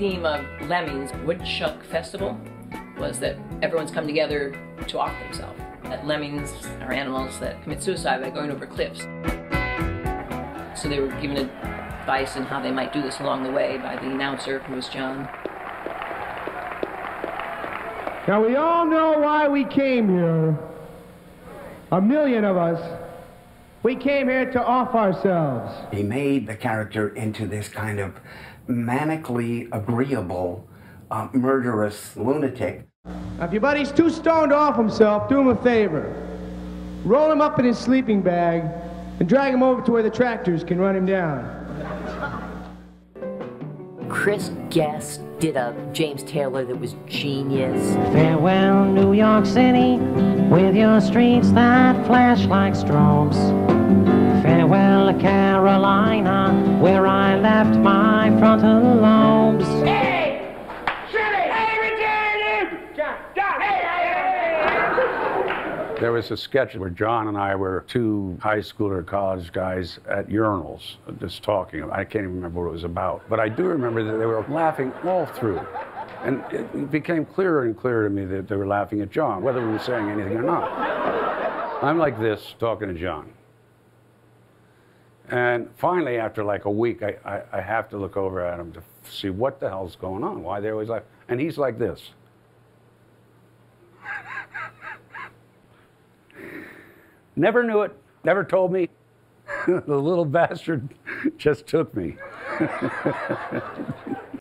theme of Lemmings Woodshuck Festival was that everyone's come together to off themselves. That lemmings are animals that commit suicide by going over cliffs. So they were given advice on how they might do this along the way by the announcer, who was John. Now we all know why we came here. A million of us. We came here to off ourselves. He made the character into this kind of manically agreeable, uh, murderous lunatic. Now, if your buddy's too stoned to off himself, do him a favor. Roll him up in his sleeping bag and drag him over to where the tractors can run him down. Chris Guest did a James Taylor that was genius. Farewell, New York City, with your streets that flash like strobes. Farewell, Carolina, where I left my frontal lobes. Hey! City! Hey, return John! John! Hey! There was a sketch where John and I were two high school or college guys at urinals just talking. I can't even remember what it was about. But I do remember that they were laughing all through. And it became clearer and clearer to me that they were laughing at John, whether we were saying anything or not. I'm like this talking to John. And finally, after like a week, I, I, I have to look over at him to see what the hell's going on, why they're always laugh. And he's like this. Never knew it, never told me. the little bastard just took me.